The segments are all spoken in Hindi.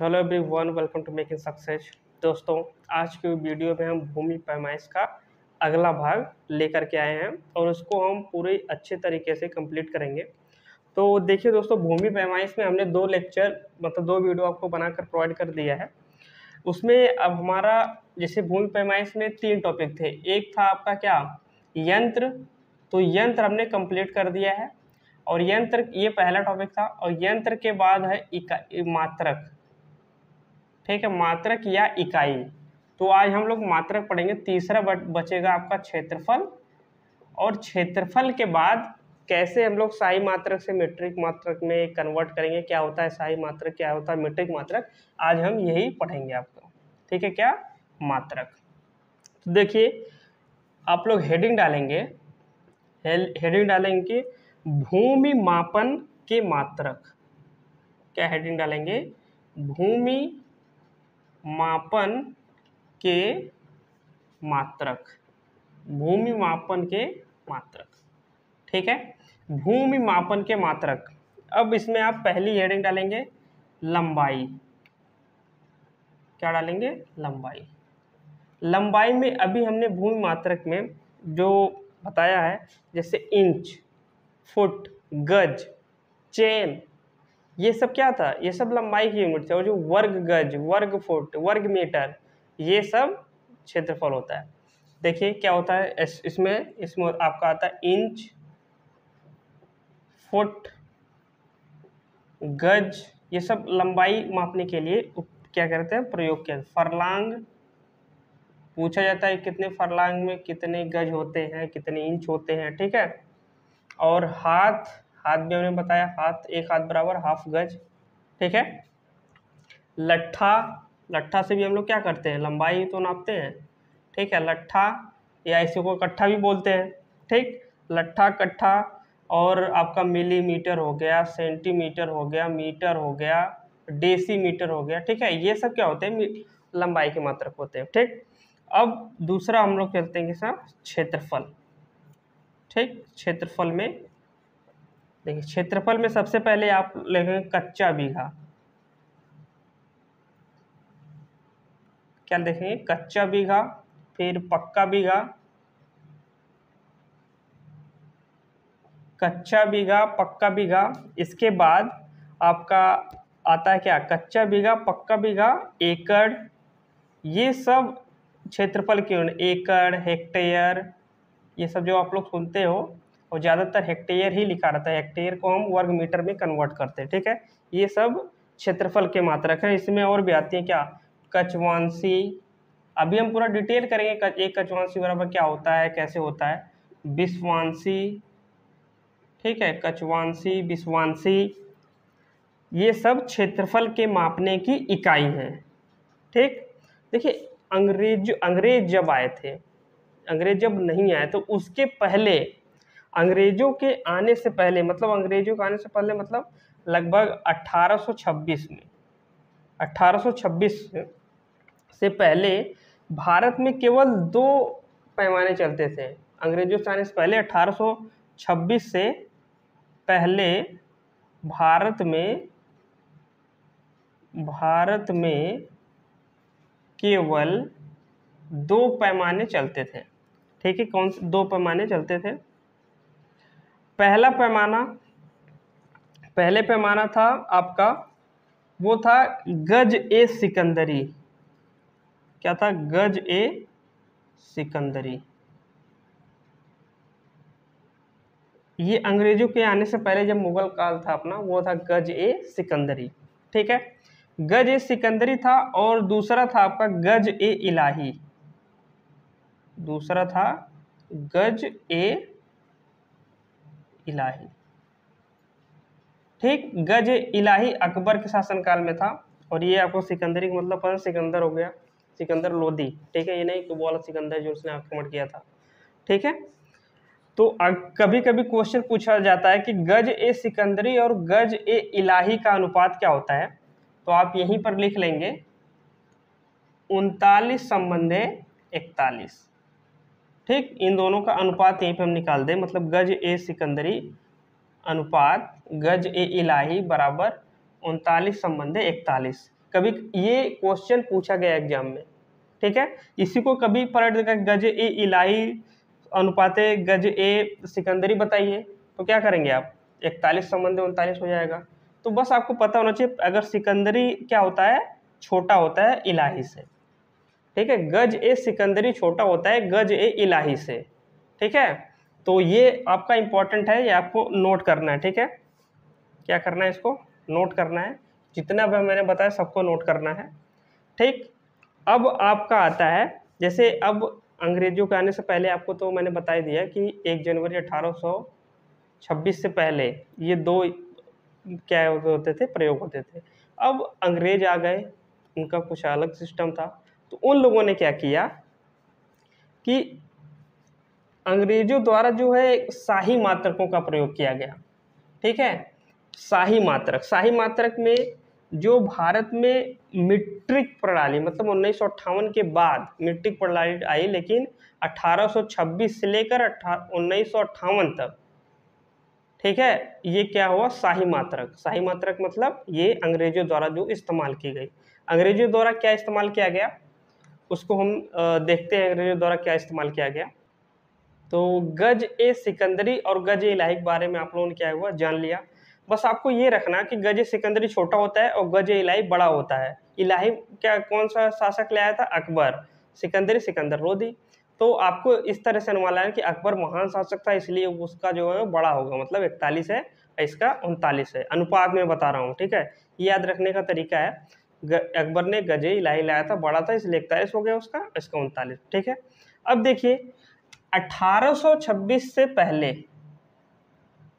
Hello everyone, welcome to making success. दोस्तों, आज की वीडियो में हम भूमि पैमाइश का अगला भाग लेकर के आए हैं और उसको हम पूरे अच्छे तरीके से कंप्लीट करेंगे। तो देखिए दोस्तों, भूमि पैमाइश में हमने दो लेक्चर मतलब दो वीडियो आपको बनाकर प्रोवाइड कर दिया है। उसमें अब हमारा, जैसे भूमि पैमाइश में तीन टॉपिक थे। एक था आपका क्या? यंत्र। तो यंत्र हमने कंप्लीट कर दिया है और यंत्र, ये पहला टॉपिक था और यंत्र के बाद है इका, मात्रक। ठीक है, मात्रक या इकाई। तो आज हम लोग मात्रक पढ़ेंगे, तीसरा बचेगा आपका क्षेत्रफल। और क्षेत्रफल के बाद कैसे हम लोग शाही मात्रक से मीट्रिक मात्रक में कन्वर्ट करेंगे, क्या होता है शाही मात्रक, क्या होता है मीट्रिक मात्रक, आज हम यही पढ़ेंगे आपको। ठीक है क्या? मात्रक। तो देखिए, आप लोग हेडिंग डालेंगे हेडिंग डालेंगे, भूमि मापन के मात्रक। क्या हेडिंग डालेंगे? भूमि मापन के मात्रक। भूमि मापन के मात्रक। ठीक है? भूमि मापन के मात्रक। अब इसमें आप पहली हेडिंग डालेंगे, लंबाई। क्या डालेंगे? लंबाई। लंबाई में अभी हमने भूमि मात्रक में जो बताया है, जैसे इंच, फुट, गज, चेन ये सब क्या था? ये सब लंबाई की यूनिट थे और जो वर्ग गज वर्ग फुट वर्ग मीटर ये सब क्षेत्रफल होता है। देखिए क्या होता है? इस, इसमें इसमें आपका आता है इंच फुट गज ये सब लंबाई मापने के लिए क्या करते हैं? प्रयोग किया फरलांग पूछा जाता है कितने फरलांग में कितने गज होते हैं कितने इंच होते हैं ठीक है? और हाथ हाथ भी हमने बताया, हाथ एक हाथ बराबर हाफ़ गज, ठीक है? लट्ठा लट्ठा से भी हम लोग क्या करते हैं? लंबाई तो नापते हैं, ठीक है? लट्ठा, या इसी को कट्ठा भी बोलते हैं, ठीक? लट्ठा, कट्ठा, और आपका मिलीमीटर हो गया, सेंटीमीटर हो गया, मीटर हो गया, डेसीमीटर हो गया, ठीक है? ये सब क्या होते हैं? लंबाई के मात्रक होते हैं, ठीक? अब दूसरा हम लोग कहते हैं कि सर, क्षेत्रफल, ठीक? क्षेत्रफल में देखिए, क्षेत्रफल में सबसे पहले आप लेंगे कच्चा बीघा। क्या देखेंगे? कच्चा बीघा, फिर पक्का बीघा। कच्चा बीघा, पक्का बीघा, इसके बाद आपका आता है क्या? कच्चा बीघा, पक्का बीघा, एकड़। ये सब क्षेत्रफल के एकड़, हेक्टेयर, ये सब जो आप लोग सुनते हो और ज़्यादातर हेक्टेयर ही लिखा रहता है हेक्टेयर को हम वर्ग मीटर में कन्वर्ट करते हैं, ठीक है? ये सब क्षेत्रफल के मात्रक हैं, इसमें और भी आती है क्या? कचवांसी अभी हम पूरा डिटेल करेंगे एक कचवांसी बराबर क्या होता है, कैसे होता है? विश्वांसी ठीक है कचवांसी विश्वांसी ये सब क्षेत्रफल के मापने की इकाई हैं, ठीक? देखिए, अंग्रेज़ अंग्रेज़ जब आए थे, अंग्रेज़ जब नहीं आए तो उसके पहले अंग्रेज़ों के आने से पहले मतलब अंग्रेज़ों के आने से पहले मतलब लगभग 1826 में 1826 से पहले भारत में केवल दो पैमाने चलते थे। अंग्रेज़ों से आने से पहले 1826 से पहले भारत में भारत में केवल दो पैमाने चलते थे। ठीक है, कौन से, दो पैमाने चलते थे? पहला पैमाना, पहले पैमाना था आपका, वो था गज ए सिकंदरी। क्या था? गज ए सिकंदरी। ये अंग्रेज़ों के आने से पहले जब मुगल काल था अपना, वो था गज ए सिकंदरी। ठीक है? गज ए सिकंदरी था और दूसरा था आपका गज ए इलाही। दूसरा था गज ए इलाही। ठीक, गज इलाही अकबर के शासनकाल में था, और ये आपको सिकंदरी का मतलब पता सिकंदर हो गया, सिकंदर लोधी। ठीक है, ये नहीं कि बोला सिकंदर जो उसने आक्रमण किया था। ठीक है? तो कभी कभी क्वेश्चन पूछा जाता है कि गज ए सिकंदरी और गज ए इलाही का अनुपात क्या होता है? तो आप यहीं पर लिख लेंगे, उनतालीस संबंधे इकतालीस ठीक, इन दोनों का अनुपात यहीं पे हम निकाल दें मतलब गज ए सिकंदरी अनुपात गज ए इलाही बराबर उनतालीस संबंध इकतालीस। कभी ये क्वेश्चन पूछा गया एग्ज़ाम में, ठीक है? इसी को कभी पलट देगा गज ए इलाही अनुपात गज ए सिकंदरी बताइए तो क्या करेंगे आप? इकतालीस संबंध उनतालीस हो जाएगा। तो बस आपको पता होना चाहिए, अगर सिकंदरी क्या होता है? छोटा होता है इलाही से। ठीक है? गज ए सिकंदरी छोटा होता है, गज ए इलाही से। ठीक है? तो ये आपका इंपॉर्टेंट है, ये आपको नोट करना है, ठीक है? क्या करना है इसको? नोट करना है। जितना भी मैंने बताया, सबको नोट करना है। ठीक? अब आपका आता है, जैसे अब अंग्रेज़ों के आने से पहले आपको तो मैंने बता दिया कि एक जनवरी अठारह छब्बीस से पहले ये दो क्या होते थे? प्रयोग होते थे। अब अंग्रेज़ आ गए, उनका कुछ अलग सिस्टम था। तो उन लोगों ने क्या किया कि अंग्रेज़ों द्वारा जो है शाही मात्रकों का प्रयोग किया गया। ठीक है? शाही मात्रक। शाही मात्रक में जो भारत में मीट्रिक प्रणाली मतलब उन्नीस सौ अट्ठावन के बाद मीट्रिक प्रणाली आई, लेकिन 1826 से लेकर उन्नीस तक, ठीक है? ये क्या हुआ? शाही मात्रक। शाही मात्रक मतलब ये अंग्रेज़ों द्वारा जो इस्तेमाल की गई। अंग्रेज़ों द्वारा क्या इस्तेमाल किया गया? उसको हम देखते हैं अंग्रेज़ों द्वारा क्या इस्तेमाल किया गया। तो गज ए सिकंदरी और गज ए इलाही के बारे में आप लोगों ने क्या हुआ, जान लिया। बस आपको ये रखना कि गज ए सिकंदरी छोटा होता है और गज ए इलाही बड़ा होता है। इलाही क्या, कौन सा शासक ले आया था? अकबर। सिकंदरी सिकंदर लोधी तो आपको इस तरह से अनुमान है कि अकबर महान शासक था, इसलिए उसका जो है बड़ा होगा। मतलब इकतालीस है, इसका उनतालीस है। अनुपात में बता रहा हूँ, ठीक है? ये याद रखने का तरीका है। अकबर ने गजे इलाही लाया था, बड़ा था, इसलिए इकतालीस हो गया उसका, इसका उनतालीस, ठीक है? अब देखिए 1826 से पहले,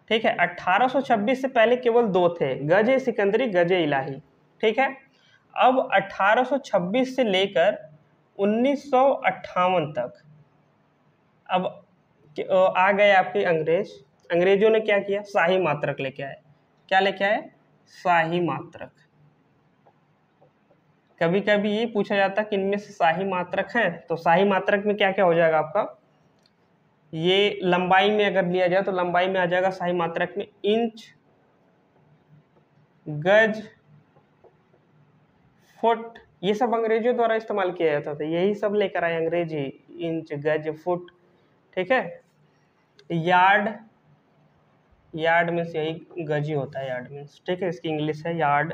ठीक है 1826 से पहले केवल दो थे, गजे सिकंदरी, गजे इलाही, ठीक है? अब 1826 से लेकर उन्नीस सौ अट्ठावन तक, अब आ गए आपके अंग्रेज़, अंग्रेज़ों ने क्या किया? शाही मात्रक लेके आए, क्या लेके आए? शाही मात्रक। कभी कभी ये पूछा जाता है कि इनमें से शाही मात्रक है तो शाही मात्रक में क्या क्या हो जाएगा आपका? ये लंबाई में अगर लिया जाए तो लंबाई में आ जाएगा शाही मात्रक में इंच, गज, फुट, ये सब अंग्रेज़ों द्वारा इस्तेमाल किया जाता था। यही सब लेकर आए अंग्रेज़ी, इंच, गज, फुट, ठीक है? यार्ड यार्ड मीन्स यही गज ही होता है, यार्ड मीन्स, ठीक है? इसकी इंग्लिश है यार्ड,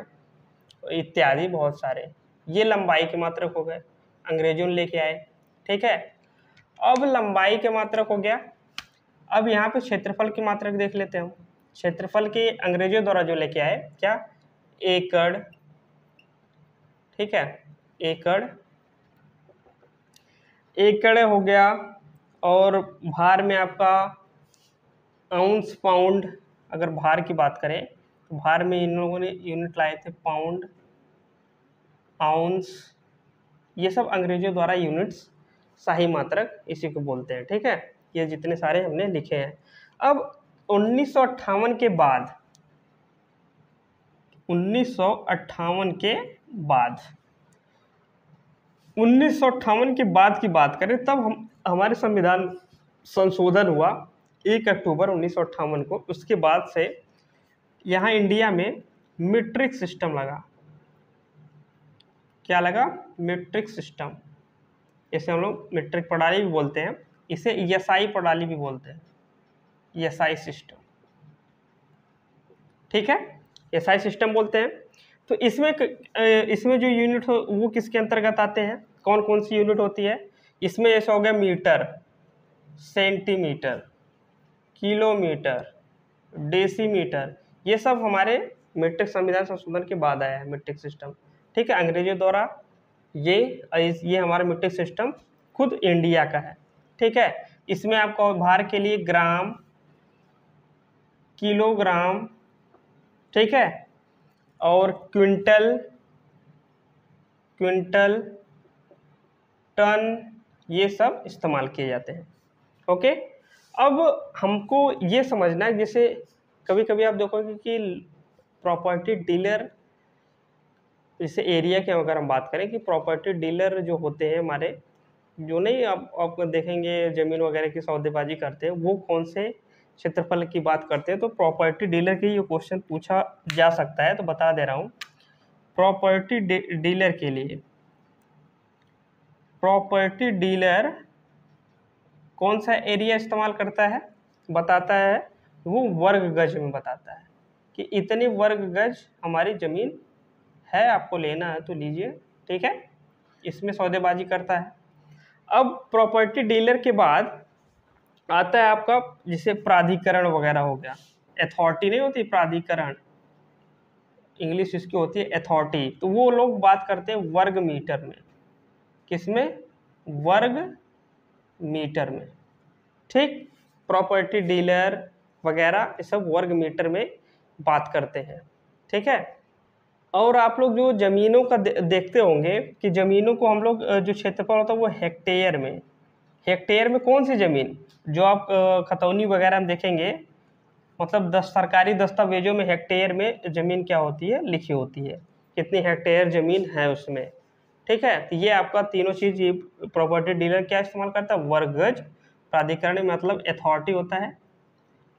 इत्यादि बहुत सारे। ये लंबाई के मात्रक हो गए। अंग्रेज़ों ने लेके आए, ठीक है? अब लंबाई के मात्रक हो गया। अब यहाँ पे क्षेत्रफल की मात्रक देख लेते हैं हम। क्षेत्रफल के अंग्रेज़ों द्वारा जो लेके आए, क्या? एकड़, ठीक है? एकड़। एकड़ हो गया और भार में आपका आउंस पाउंड अगर भार की बात करें तो भार में इन लोगों ने यूनिट लाए थे पाउंड आउंस ये सब अंग्रेज़ों द्वारा यूनिट्स शाही मात्रक इसी को बोलते हैं, ठीक है? ये जितने सारे हमने लिखे हैं। अब उन्नीस सौ अट्ठावन के बाद, उन्नीस सौ अट्ठावन के बाद, उन्नीस सौ अट्ठावन के बाद की बात करें, तब हम, हमारे संविधान संशोधन हुआ एक अक्टूबर उन्नीस सौ अट्ठावन को। उसके बाद से यहाँ इंडिया में मीट्रिक सिस्टम लगा। क्या लगा? मेट्रिक सिस्टम इसे हम लोग मीट्रिक प्रणाली भी बोलते हैं। इसे यसाई प्रणाली भी बोलते हैं। यसाई सिस्टम ठीक है? यसाई सिस्टम बोलते हैं। तो इसमें इसमें जो यूनिट हो, वो किसके अंतर्गत आते हैं? कौन कौन सी यूनिट होती है? इसमें ऐसा हो गया मीटर। सेंटीमीटर। किलोमीटर। डेसीमीटर। ये सब हमारे मेट्रिक संविधान संशोधन के बाद आया है मेट्रिक सिस्टम ठीक है, अंग्रेज़ों द्वारा ये ये हमारा मीट्रिक सिस्टम खुद इंडिया का है, ठीक है। इसमें आपको भार के लिए ग्राम, किलोग्राम, ठीक है, और क्विंटल क्विंटल, टन ये सब इस्तेमाल किए जाते हैं, ओके। अब हमको ये समझना है, जैसे कभी कभी आप देखोगे कि प्रॉपर्टी डीलर जैसे एरिया के अगर हम बात करें कि प्रॉपर्टी डीलर जो होते हैं हमारे, जो नहीं, आप आप देखेंगे ज़मीन वगैरह की सौदेबाजी करते हैं, वो कौन से क्षेत्रफल की बात करते हैं? तो प्रॉपर्टी डीलर के ये क्वेश्चन पूछा जा सकता है तो बता दे रहा हूँ। प्रॉपर्टी डीलर के लिए प्रॉपर्टी डीलर कौन सा एरिया इस्तेमाल करता है? बताता है, वो वर्ग गज में बताता है कि इतने वर्ग गज हमारी ज़मीन है आपको लेना है तो लीजिए, ठीक है? इसमें सौदेबाजी करता है। अब प्रॉपर्टी डीलर के बाद आता है आपका, जिसे प्राधिकरण वगैरह हो गया। अथॉरिटी नहीं होती, प्राधिकरण। इंग्लिश इसकी होती है अथॉरिटी तो वो लोग बात करते हैं वर्ग मीटर में। किसमें? वर्ग मीटर में। ठीक? प्रॉपर्टी डीलर वगैरह, ये सब वर्ग मीटर में बात करते हैं। ठीक है? और आप लोग जो ज़मीनों का दे, देखते होंगे कि ज़मीनों को हम लोग जो क्षेत्रफल होता है वो हेक्टेयर में हेक्टेयर में कौन सी ज़मीन? जो आप खतौनी वगैरह में देखेंगे मतलब दस सरकारी दस्तावेजों में हेक्टेयर में ज़मीन क्या होती है? लिखी होती है। कितनी हेक्टेयर ज़मीन है उसमें? ठीक है? तो ये आपका तीनों चीज़ ये प्रॉपर्टी डीलर क्या इस्तेमाल करता है? वर्ग गज प्राधिकरण मतलब अथॉरिटी होता है।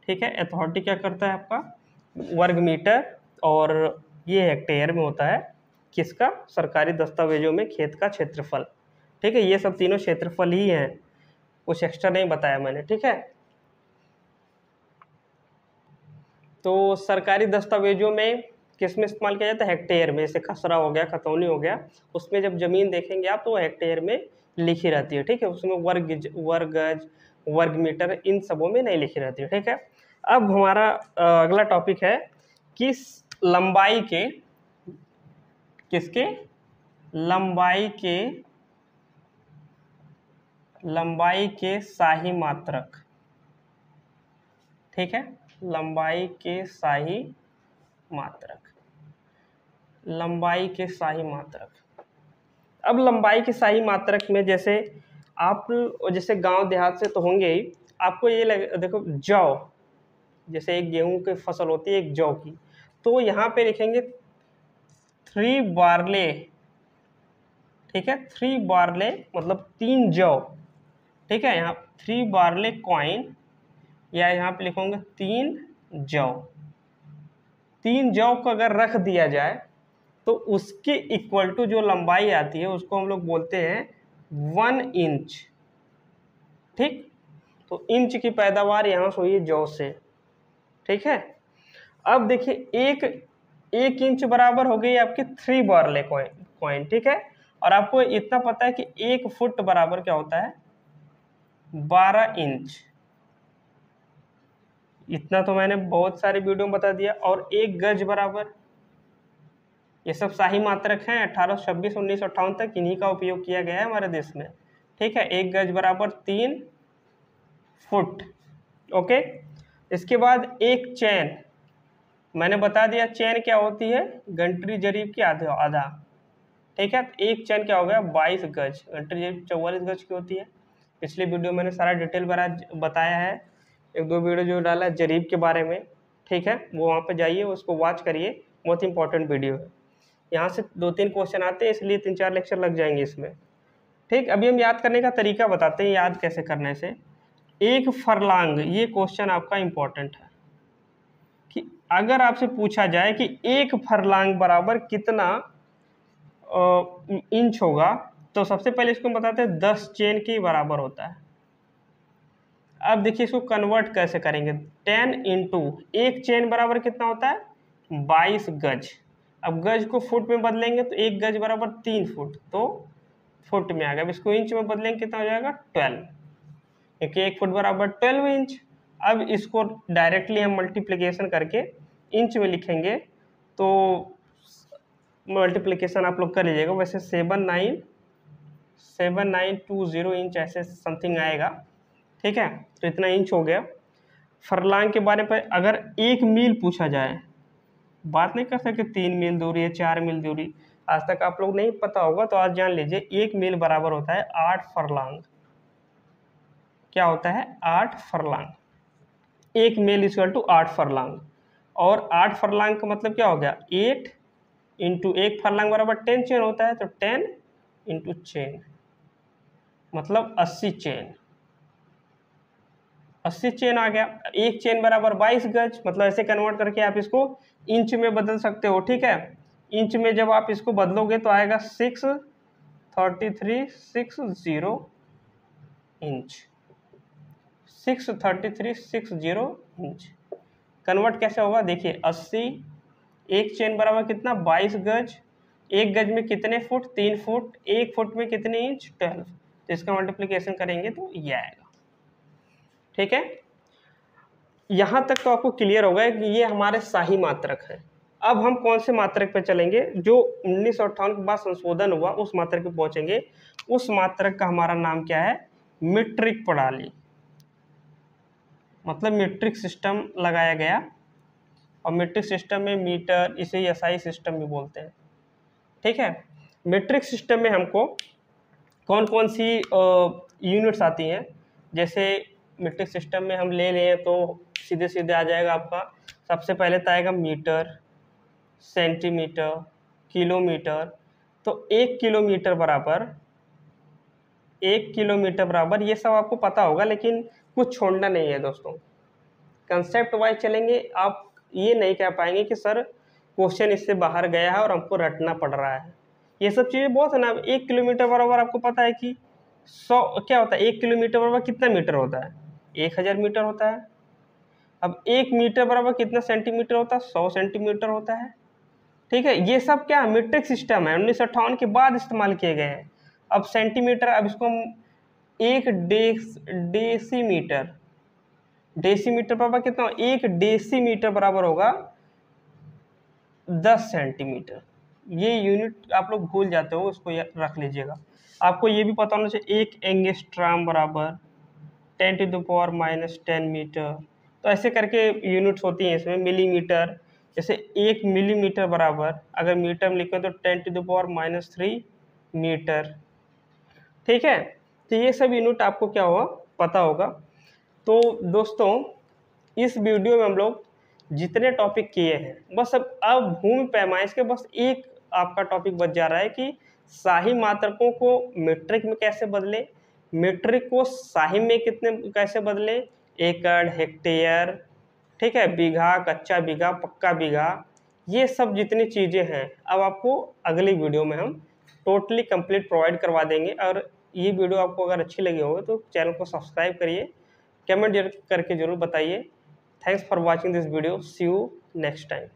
ठीक है? अथॉरिटी क्या करता है आपका? वर्ग मीटर और ये हेक्टेयर में होता है, किसका? सरकारी दस्तावेजों में खेत का क्षेत्रफल। ठीक है, ये सब तीनों क्षेत्रफल ही हैं। कुछ एक्स्ट्रा नहीं बताया मैंने, ठीक है? तो सरकारी दस्तावेजों में किसमें इस्तेमाल किया जाता है? हेक्टेयर में, जैसे खसरा हो गया, खतौनी हो गया, उसमें जब ज़मीन देखेंगे आप तो हेक्टेयर में लिखी रहती है, ठीक है? उसमें वर्ग वर्ग वर्ग मीटर इन सबों में नहीं लिखी रहती है, ठीक है? अब हमारा अगला टॉपिक है किस लंबाई के, किसके? लंबाई के लंबाई के शाही मात्रक। ठीक है? लंबाई के शाही मात्रक। लंबाई के शाही मात्रक। अब लंबाई के शाही मात्रक में जैसे आप, जैसे गाँव देहात से तो होंगे ही, आपको ये लगे, देखो, जौ। जैसे एक गेहूँ की फ़सल होती है, एक जौ की। तो यहाँ पे लिखेंगे थ्री बारले, ठीक है? थ्री बारले मतलब तीन जौ, ठीक है? यहाँ थ्री बारले कॉइन, या यहाँ पे लिखोगे तीन जौ। तीन जौ को अगर रख दिया जाए तो उसके इक्वल टू जो लंबाई आती है, उसको हम लोग बोलते हैं वन इंच, ठीक? तो इंच की पैदावार यहाँ से हुई है जौ से, ठीक है? अब देखिए, एक एक इंच बराबर हो गई आपकी थ्री बारले कॉइन ठीक है? और आपको इतना पता है कि एक फुट बराबर क्या होता है? बारह इंच इतना तो मैंने बहुत सारे वीडियो में बता दिया। और एक गज बराबर। ये सब शाही मात्रक हैं, अठारह सौ छब्बीस, उन्नीस, अट्ठावन तक इन्हीं का उपयोग किया गया है हमारे देश में। ठीक है? एक गज बराबर तीन फुट ओके इसके बाद एक चैन मैंने बता दिया, चैन क्या होती है? गंटरी जरीब की आधे, आधा। ठीक है? एक चैन क्या हो गया? बाईस गज। गंटरी जरीब चौवालीस गज की होती है। पिछले वीडियो मैंने सारा डिटेल बना बताया है। एक दो वीडियो जो डाला है जरीब के बारे में। ठीक है? वो वहाँ पर जाइए, उसको वॉच करिए। बहुत इंपॉर्टेंट वीडियो है। यहाँ से दो तीन क्वेश्चन आते हैं, इसलिए तीन चार लेक्चर लग जाएँगे इसमें। ठीक? अभी हम याद करने का तरीका बताते हैं, याद कैसे करने से एक फरलांग, ये क्वेश्चन आपका इम्पोर्टेंट है। कि अगर आपसे पूछा जाए कि एक फरलांग बराबर कितना इंच होगा तो सबसे पहले इसको हम बताते हैं, दस चेन के बराबर होता है। अब देखिए इसको कन्वर्ट कैसे करेंगे? टेन इंटू एक चेन बराबर कितना होता है? बाईस गज। अब गज को फुट में बदलेंगे तो एक गज बराबर तीन फुट तो फुट में आ गया। अब इसको इंच में बदलेंगे कितना हो जाएगा? ट्वेल्व। क्योंकि एक फुट बराबर ट्वेल्व इंच अब इसको डायरेक्टली हम मल्टीप्लिकेशन करके इंच में लिखेंगे तो मल्टीप्लिकेशन आप लोग कर लीजिएगा। वैसे seven nine seven nine two zero inch ऐसे समथिंग आएगा, ठीक है? तो इतना इंच हो गया। फरलांग के बारे में अगर एक मील पूछा जाए, बात नहीं कर सकते, तीन मील दूरी या चार मील दूरी, आज तक आप लोग नहीं पता होगा तो आज जान लीजिए, एक मील बराबर होता है आठ फरलांग। क्या होता है? आठ फरलांग। एक मील इक्वल टू आठ फरलांग। और आठ फरलांग का मतलब क्या हो गया? एट इंटू एक फरलांग बराबर टेन चेन होता है तो टेन इंटू चेन मतलब अस्सी चेन अस्सी चेन आ गया। एक चेन बराबर बाईस गज मतलब ऐसे कन्वर्ट करके आप इसको इंच में बदल सकते हो, ठीक है? इंच में जब आप इसको बदलोगे तो आएगा six thirty three six zero inch six thirty three, six zero inch. Convert कैसे होगा? देखिए, अस्सी, एक चेन बराबर कितना? बाईस गज। एक गज में कितने फुट? तीन फुट। एक फुट में कितने इंच? ट्वेल्व। तो इसका मल्टीप्लीकेशन करेंगे तो ये आएगा। ठीक है? यहाँ तक तो आपको क्लियर होगा कि ये हमारे शाही मात्रक है। अब हम कौन से मात्रक पे चलेंगे? जो उन्नीस सौ अट्ठावन के बाद संशोधन हुआ, उस मात्रक पे पहुँचेंगे। उस मात्रक का हमारा नाम क्या है? मीट्रिक प्रणाली। मतलब मीट्रिक सिस्टम लगाया गया। और मीट्रिक सिस्टम में मीटर इसे एसआई सिस्टम भी बोलते हैं। ठीक है? मीट्रिक सिस्टम में हमको कौन कौन सी यूनिट्स आती हैं? जैसे मीट्रिक सिस्टम में हम ले लें तो सीधे सीधे आ जाएगा आपका। सबसे पहले तो आएगा मीटर सेंटीमीटर किलोमीटर तो एक किलोमीटर बराबर, एक किलोमीटर बराबर, ये सब आपको पता होगा, लेकिन कुछ छोड़ना नहीं है दोस्तों। कंसेप्ट वाइज चलेंगे, आप ये नहीं कह पाएँगे कि सर क्वेश्चन इससे बाहर गया है और हमको रटना पड़ रहा है। ये सब चीज़ें बहुत है ना, एक किलोमीटर बराबर आपको पता है कि सौ, क्या होता है, एक किलोमीटर बराबर कितना मीटर होता है? एक हज़ार मीटर होता है। अब एक मीटर बराबर कितना सेंटीमीटर होता है? सौ सेंटीमीटर होता है। ठीक है, ये सब क्या मीट्रिक सिस्टम है? उन्नीस सौ अठावन के बाद इस्तेमाल किए गए हैं। अब सेंटीमीटर अब इसको हम एक डेस, डेसीमीटर। डेसीमीटर बराबर कितना एक डेसीमीटर बराबर होगा दस सेंटीमीटर। ये यूनिट आप लोग भूल जाते हो, उसको रख लीजिएगा। आपको ये भी पता होना चाहिए, एक एंगस्ट्राम बराबर ten to the power minus ten metre. तो ऐसे करके यूनिट्स होती हैं इसमें, मिलीमीटर। जैसे एक मिलीमीटर बराबर, अगर मीटर में लिखें तो ten to the power minus three metre. ठीक है? तो ये सब यूनिट आपको क्या होगा? पता होगा। तो दोस्तों, इस वीडियो में हम लोग जितने टॉपिक किए हैं, बस अब अब भूमि पैमाइश के बस एक आपका टॉपिक बच जा रहा है कि शाही मात्रकों को मीट्रिक में कैसे बदले? मीट्रिक को शाही में कितने, कैसे बदले? एकड़ हेक्टेयर ठीक है, बीघा, कच्चा बीघा, पक्का बीघा, ये सब जितनी चीज़ें हैं, अब आपको अगली वीडियो में हम टोटली कंप्लीट प्रोवाइड करवा देंगे और ये वीडियो आपको अगर अच्छी लगी होगी तो चैनल को सब्सक्राइब करिए, कमेंट करके ज़रूर बताइए। Thanks for watching this video see you next time